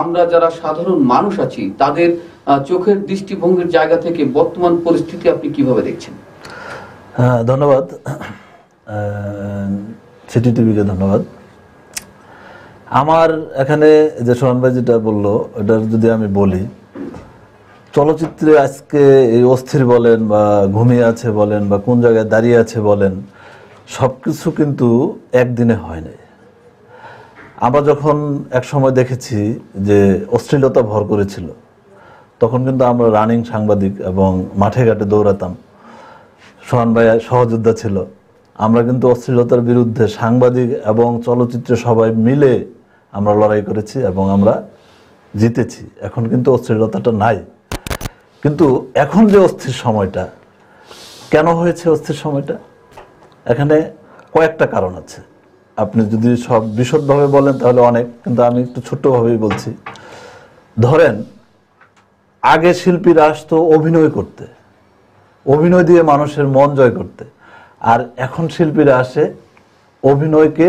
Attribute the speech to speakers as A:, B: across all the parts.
A: আমরা যারা সাধারণ মানুষ আছি, তাদের চোখের দৃষ্টিভঙ্গির জায়গা থেকে বর্তমান পরিস্থিতি আপনি কীভাবে দেখছেন?
B: ধন্যবাদ। সিটি টিভিকে ধন্যবাদ। আমার এখানে যে সোহান ভাই যেটা বলল এটার যদি আমি বলি, চলচ্চিত্রে আজকে এই অস্থির বলেন বা ঘুমিয়ে আছে বলেন বা কোন জায়গায় দাঁড়িয়ে আছে বলেন সব কিছু কিন্তু একদিনে হয় নাই। আমরা যখন এক সময় দেখেছি যে অশ্লীলতা ভর করেছিল, তখন কিন্তু আমরা রানিং সাংবাদিক এবং মাঠে ঘাটে দৌড়াতাম। সোহান ভাই সহযোদ্ধা ছিল। আমরা কিন্তু অশ্লীলতার বিরুদ্ধে সাংবাদিক এবং চলচ্চিত্র সবাই মিলে আমরা লড়াই করেছি এবং আমরা জিতেছি। এখন কিন্তু অশ্লীলতাটা নাই। কিন্তু এখন যে অস্থির সময়টা, কেন হয়েছে অস্থির সময়টা? এখানে কয়েকটা কারণ আছে। আপনি যদি সব বিশদভাবে বলেন তাহলে অনেক, কিন্তু আমি একটু ছোট্টভাবেই বলছি। ধরেন, আগে শিল্পীরা আসতো অভিনয় করতে, অভিনয় দিয়ে মানুষের মন জয় করতে। আর এখন শিল্পীরা আসে অভিনয়কে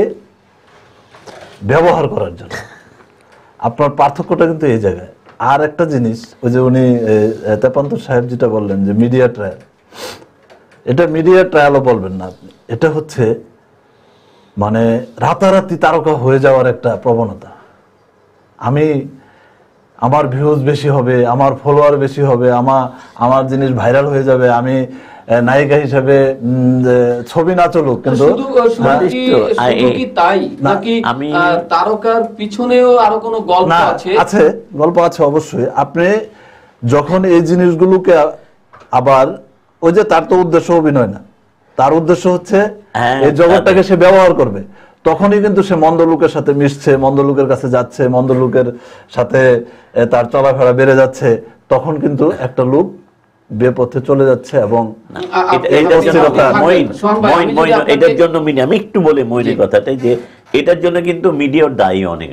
B: ব্যবহার করার জন্য। আপনার পার্থক্যটা কিন্তু এই জায়গায়। আর একটা জিনিস, ওই যে উনি তেপান্তর সাহেব যেটা বললেন যে মিডিয়া ট্রায়াল এটা মিডিয়া ট্রায়ালও বলবেন না আপনি। এটা হচ্ছে মানে রাতারাতি তারকা হয়ে যাওয়ার একটা প্রবণতা। আমি আমার ভিউজ বেশি হবে আমার ফলোয়ার বেশি হবে আমার আমার জিনিস ভাইরাল হয়ে যাবে আমি নায়িকা হিসাবে ছবি না চলুক কিন্তু
A: তাই? নাকি তারকার পিছনেও আরও কোনো গল্প
B: না
A: আছে?
B: আছে গল্প আছে অবশ্যই। আপনি যখন এই জিনিসগুলোকে আবার ওই যে তার তো উদ্দেশ্য অভিনয় না। তার উদ্দেশ্য হচ্ছে
C: হ্যাঁ,
B: এই জগৎটাকে সে ব্যবহার করবে। তখনই কিন্তু সে মন্দ লোকের সাথে মিশছে মন্দ লোকের কাছে যাচ্ছে মন্দ লোকের সাথে তার চলাফেরা বেড়ে যাচ্ছে তখন কিন্তু একটা লোক বেপথে চলে যাচ্ছে এবং
C: এটার জন্য মিনি আমি একটু বলি মইনের কথাটাই যে এটার জন্য কিন্তু মিডিয়ার দায়ী অনেক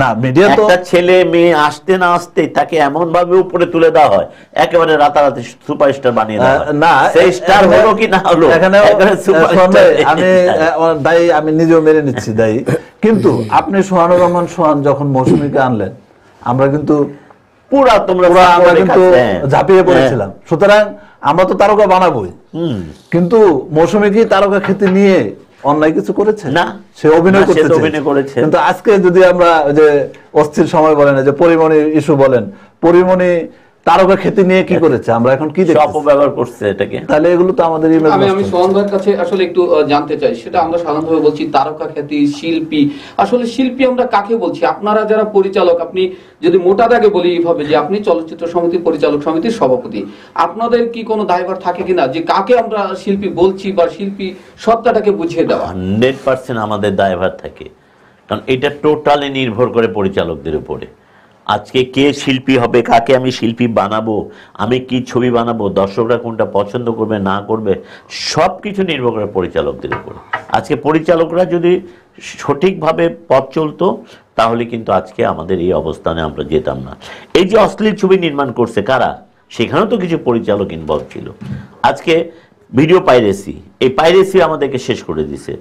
B: না মিডিয়া তো
C: একটা ছেলে মেয়ে আসতে না আসতে তাকে এমন ভাবে উপরে তুলে দেওয়া হয় একেবারে রাতারাতি সুপারস্টার বানিয়ে দেওয়া হয়।
B: না
C: সেই স্টার হলো কি না হলো?
B: এখানে আমি
C: হয়।
B: দায়ী আমি নিজেও মেনে নিচ্ছি দায়ী। কিন্তু আপনি সোহানুর রহমান সোহান যখন মৌসুমীকে আনলেন আমরা কিন্তু
C: পুরা তোমরা
B: পুরো আমরা কিন্তু
C: হ্যাঁ।
B: ঝাঁপিয়ে পড়েছিলাম। সুতরাং আমরা তো তারকা বানাবোই। কিন্তু মৌসুমী কি তারকা খেতে নিয়ে অন্যায় কিছু করেছে
C: না।
B: সে অভিনয়
C: করেছে
B: করতে
C: অভিনয় করেছে।
B: কিন্তু আজকে যদি আমরা ওই যে অস্থির সময় বলেন যে পরিমণি ইস্যু বলেন পরিমণি তারকা খেতে নিয়ে কি করেছে? আমরা এখন কি দেখছি
C: অপব্যবহার করছে এটাকে।
B: তাহলে এগুলো তো আমাদের
A: আমি আমি
B: হচ্ছে।
A: সোহান ভাইয়ের কাছে আসলে একটু জানতে চাই। সেটা আমরা সাধারণভাবে বলছি তারকা খ্যাতি শিল্পী। আসলে শিল্পী আমরা কাকে বলছি? আপনারা যারা পরিচালক আপনি যদি মোটা দাগে বলি এইভাবে যে আপনি চলচ্চিত্র সমিতির পরিচালক সমিতির সভাপতি আপনাদের কি কোনো দায়ভার থাকে কিনা? যে কাকে আমরা শিল্পী বলছি বা শিল্পী সত্তাটাকে বুঝিয়ে দেওয়া?
C: হান্ড্রেড পার্সেন্ট আমাদের দায়ভার থাকে। কারণ এটা টোটালি নির্ভর করে পরিচালকদের উপরে। আজকে কে শিল্পী হবে, কাকে আমি শিল্পী বানাবো, আমি কি ছবি বানাবো, দর্শকরা কোনটা পছন্দ করবে, না করবে সব কিছু নির্ভর করে পরিচালকদের উপরে। আজকে পরিচালকরা যদি সঠিকভাবে পথ চলতো, তাহলে কিন্তু আজকে আমাদের এই অবস্থানে আমরা যেতাম না। এই যে অশ্লীল ছবি নির্মাণ করছে কারা? সেখানেও তো কিছু পরিচালক ইনভলভ ছিল। আজকে ভিডিও পাইরেসি এই পাইরেসি আমাদেরকে শেষ করে দিছে।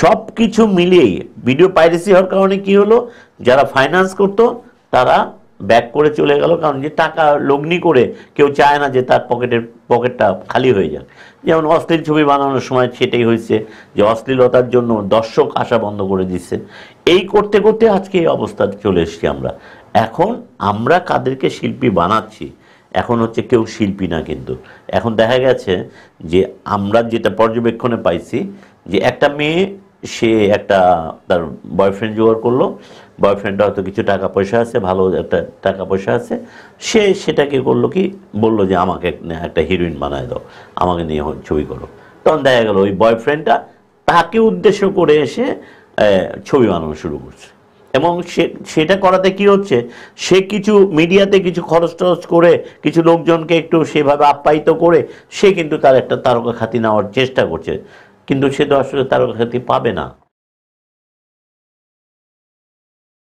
C: সব কিছু মিলিয়েই ভিডিও পাইরেসি হওয়ার কারণে কি হলো? যারা ফাইন্যান্স করতো তারা ব্যাক করে চলে গেল, কারণ যে টাকা লগ্নি করে কেউ চায় না যে তার পকেটের, পকেটটা খালি হয়ে যাক। যেমন অশ্লীল ছবি বানানোর সময় সেটাই হয়েছে যে অশ্লীলতার জন্য দর্শক আসা বন্ধ করে দিচ্ছে। এই করতে করতে আজকে এই অবস্থাতে চলে এসেছি আমরা। এখন আমরা কাদেরকে শিল্পী বানাচ্ছি? এখন হচ্ছে কেউ শিল্পী না কিন্তু। এখন দেখা গেছে যে আমরা যেটা পর্যবেক্ষণে পাইছি যে একটা মেয়ে সে একটা তার বয়ফ্রেন্ড জোগাড় করল। বয়ফ্রেন্ড হয়তো কিছু টাকা পয়সা আছে, ভালো একটা টাকা পয়সা আছে। সে সেটাকে করল কি, বলল যে আমাকে একটা হিরোইন বানায় দাও, আমাকে নিয়ে ছবি করো। তখন দেখা গেল ওই বয়ফ্রেন্ডটা তাকে উদ্দেশ্য করে এসে ছবি বানানো শুরু করছে। এবং সে- সেটা করাতে কি হচ্ছে, সে কিছু মিডিয়াতে কিছু খরচ টরচ করে, কিছু লোকজনকে একটু সেভাবে আপ্যায়িত করে, সে কিন্তু তার একটা তারকা খ্যাতি নেওয়ার চেষ্টা করছে। কিন্তু সে তো আসলে তারকা খ্যাতি পাবে না।